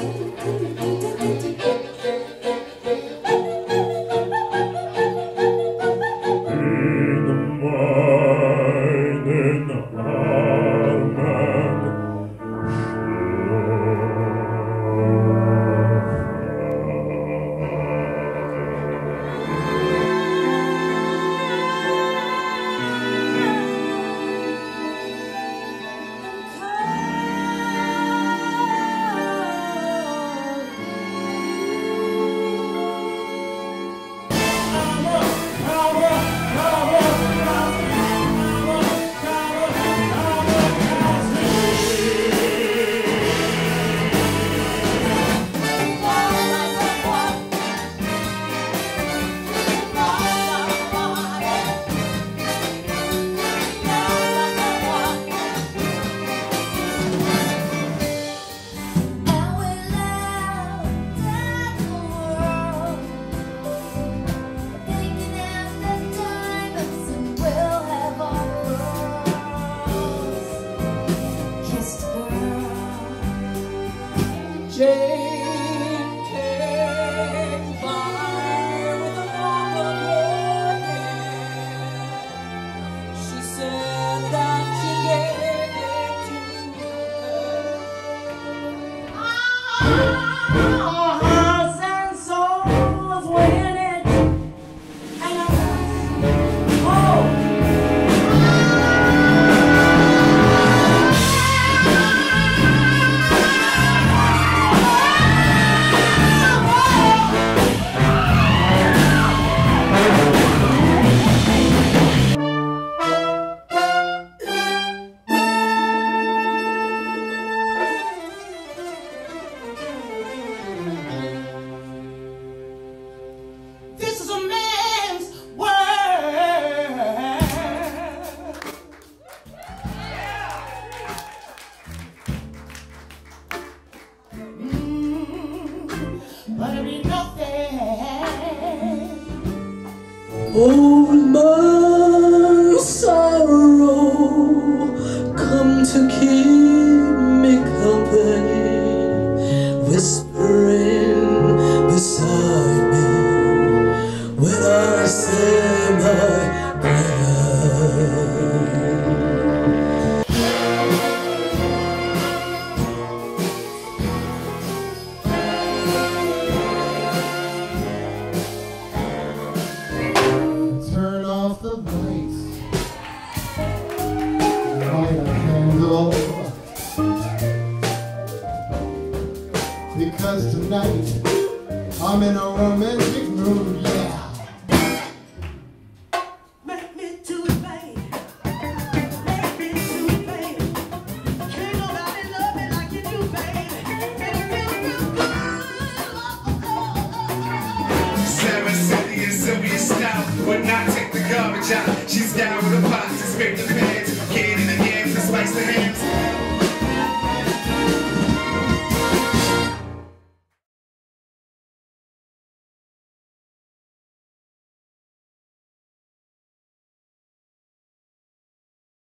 in change. Gonna be nothing. Oh. tonight. I'm in a romantic mood, yeah. Make me do it. Make me do it. Can't nobody love me like you do, it feels real good. Sarah Sylvia Stout. Would not take the garbage out. She's down with the pots and scrape the pans. Get in the